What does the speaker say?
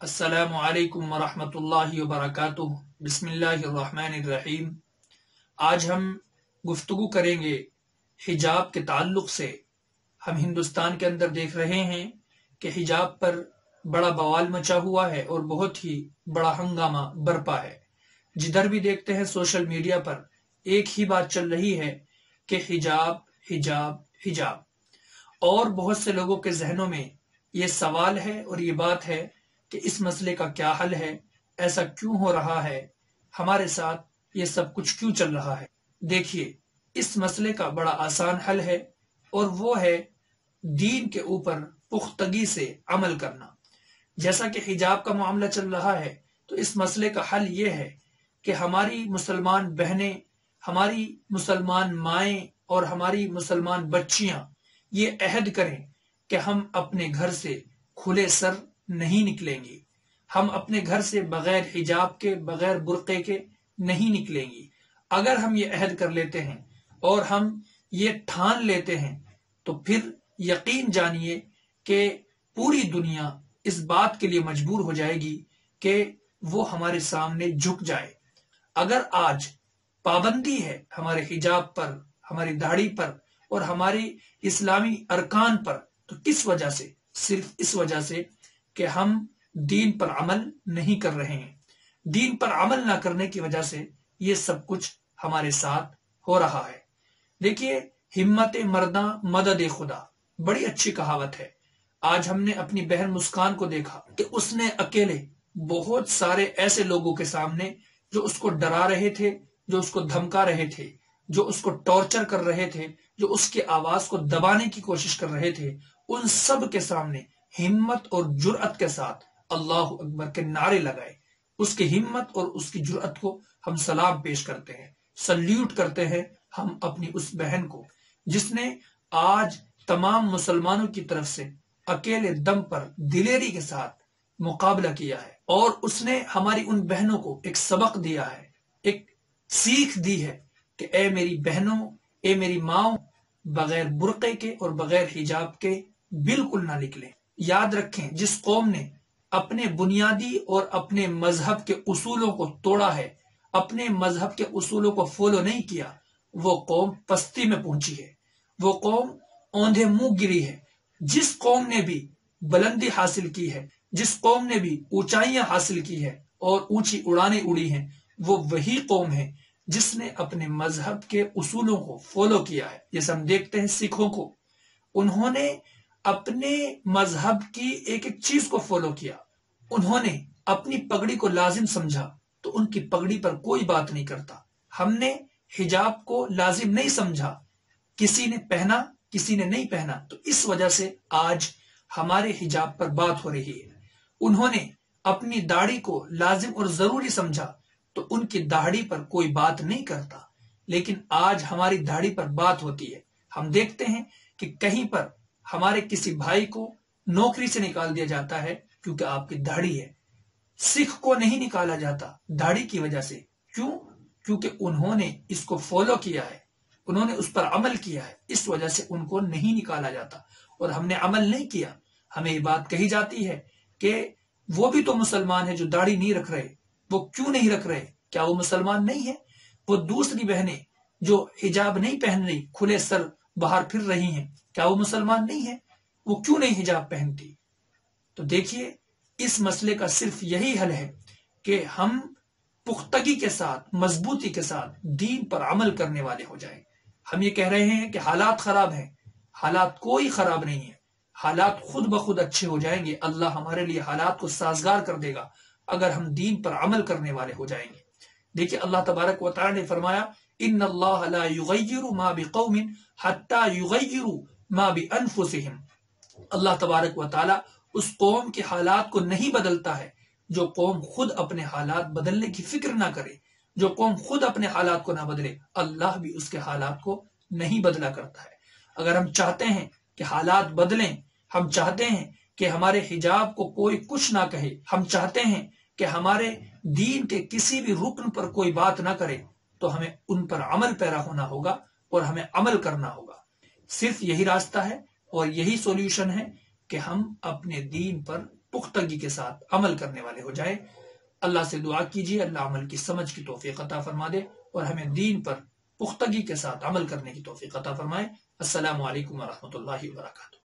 असलकम वरहमतुल्लाहि वबरकातुह बिस्मिल्लाहिर्रहमानिर्रहीम आज हम गुफ्तु करेंगे हिजाब के ताल्लुक से। हम हिंदुस्तान के अंदर देख रहे हैं कि हिजाब पर बड़ा बवाल मचा हुआ है और बहुत ही बड़ा हंगामा बरपा है। जिधर भी देखते हैं सोशल मीडिया पर, एक ही बात चल रही है कि हिजाब हिजाब हिजाब। और बहुत से लोगों के जहनों में ये सवाल है और ये बात है कि इस मसले का क्या हल है? ऐसा क्यों हो रहा है? हमारे साथ ये सब कुछ क्यों चल रहा है? देखिए, इस मसले का बड़ा आसान हल है और वो है दीन के ऊपर पुख्तगी से अमल करना। जैसा कि हिजाब का मामला चल रहा है तो इस मसले का हल ये है कि हमारी मुसलमान बहनें, हमारी मुसलमान माएँ और हमारी मुसलमान बच्चियाँ ये अहद करें कि हम अपने घर से खुले सर नहीं निकलेंगी। हम अपने घर से बगैर हिजाब के, बगैर बुरके के नहीं निकलेंगी। अगर हम ये अहद कर लेते हैं और हम ये ठान लेते हैं तो फिर यकीन जानिए कि पूरी दुनिया इस बात के लिए मजबूर हो जाएगी कि वो हमारे सामने झुक जाए। अगर आज पाबंदी है हमारे हिजाब पर, हमारी दाढ़ी पर और हमारी इस्लामी अरकान पर तो किस वजह से, सिर्फ़ इस वजह से कि हम दीन पर अमल नहीं कर रहे हैं। दीन पर अमल ना करने की वजह से ये सब कुछ हमारे साथ हो रहा है। देखिए, हिम्मत मर्दा, मदद खुदा। बड़ी अच्छी कहावत है। आज हमने अपनी बहन मुस्कान को देखा कि उसने अकेले बहुत सारे ऐसे लोगों के सामने जो उसको डरा रहे थे, जो उसको धमका रहे थे, जो उसको टॉर्चर कर रहे थे, जो उसकी आवाज़ को दबाने की कोशिश कर रहे थे, उन सब के सामने हिम्मत और जुरअत के साथ अल्लाह अकबर के नारे लगाए। उसकी हिम्मत और उसकी जुरअत को हम सलाम पेश करते हैं, सल्यूट करते हैं हम अपनी उस बहन को, जिसने आज तमाम मुसलमानों की तरफ़ से अकेले दम पर दिलेरी के साथ मुकाबला किया है और उसने हमारी उन बहनों को एक सबक दिया है, एक सीख दी है कि ए मेरी बहनों, ए मेरी माओ, बगैर बुरके के और बगैर हिजाब के बिल्कुल ना निकले। याद रखें, जिस कौम ने अपने बुनियादी और अपने मज़हब के उसूलों को तोड़ा है, अपने मज़हब के उसूलों को फॉलो नहीं किया, वो कौम पस्ती में पहुँची है। वो कौम औंधे मुँह गिरी है। जिस कौम ने भी बुलंदी हासिल की है, जिस कौम ने भी ऊंचाइयाँ हासिल की है और ऊँची उड़ाने उड़ी हैं, वो वही कौम है जिसने अपने मज़हब के उसूलों को फॉलो किया है। जैसे हम देखते हैं सिखों को। उन्होंने अपने मज़हब की एक एक चीज़ को फॉलो किया। उन्होंने अपनी पगड़ी को लाजिम समझा तो उनकी पगड़ी पर कोई बात नहीं करता। हमने हिजाब को लाजिम नहीं समझा। किसी ने पहना, किसी ने नहीं पहना। तो इस वजह से आज हमारे हिजाब पर बात हो रही है। उन्होंने अपनी दाढ़ी को लाजिम और ज़रूरी समझा तो उनकी दाढ़ी पर कोई बात नहीं करता। लेकिन आज हमारी दाढ़ी पर बात होती है। हम देखते हैं कि कहीं पर हमारे किसी भाई को नौकरी से निकाल दिया जाता है क्योंकि आपकी दाढ़ी है। सिख को नहीं निकाला जाता दाढ़ी की वजह से। क्यों? क्योंकि उन्होंने इसको फॉलो किया है। उन्होंने उस पर अमल किया है। इस वजह से उनको नहीं निकाला जाता। और हमने अमल नहीं किया। हमें ये बात कही जाती है कि वो भी तो मुसलमान है जो दाढ़ी नहीं रख रहे। वो क्यों नहीं रख रहे? क्या वो मुसलमान नहीं है? वो दूसरी बहनें जो हिजाब नहीं पहन रही, खुले सर बाहर फिर रही हैं। क्या वो मुसलमान नहीं है? वो क्यों नहीं हिजाब पहनती? तो देखिए, इस मसले का सिर्फ़ यही हल है कि हम पुख्तगी के साथ, मजबूती के साथ दीन पर अमल करने वाले हो जाए। हम ये कह रहे हैं कि हालात खराब हैं। हालात कोई खराब नहीं है। हालात खुद ब खुद अच्छे हो जाएँगे। अल्लाह हमारे लिए हालात को साजगार कर देगा, अगर हम दीन पर अमल करने वाले हो जाएँगे। देखिए, अल्लाह तबारक वाली ने फरमाया इन अल्लाह तबारक वाली उस कौम के हालात को नहीं बदलता है, जो कौम खुद अपने हालात बदलने की फ़िक्र ना करे, जो कौम खुद अपने हालात को ना बदले, अल्लाह भी उसके हालात को नहीं बदला करता है। अगर हम चाहते हैं कि हालात बदलें, हम चाहते हैं कि हमारे हिजाब को कोई कुछ ना कहे, हम चाहते हैं कि हमारे दीन के किसी भी रुकन पर कोई बात ना करे तो हमें उन पर अमल पैरा होना होगा और हमें अमल करना होगा। सिर्फ़ यही रास्ता है और यही सॉल्यूशन है कि हम अपने दीन पर पुख्तगी के साथ अमल करने वाले हो जाए। अल्लाह से दुआ कीजिए, अल्लाह अमल की समझ की तोफ़ी अता फरमा दे और हमें दीन पर पुख्तगी के साथ अमल करने की तोफ़ी अता फरमाए। असल वरहमत वरहमल वर्का